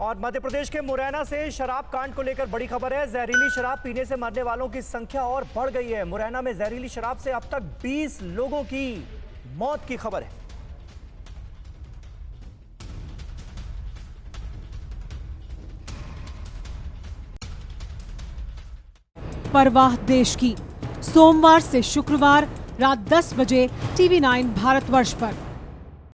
और मध्य प्रदेश के मुरैना से शराब कांड को लेकर बड़ी खबर है। जहरीली शराब पीने से मरने वालों की संख्या और बढ़ गई है। मुरैना में जहरीली शराब से अब तक 20 लोगों की मौत की खबर है। परवाह देश की। सोमवार से शुक्रवार रात 10 बजे टीवी 9 भारतवर्ष पर।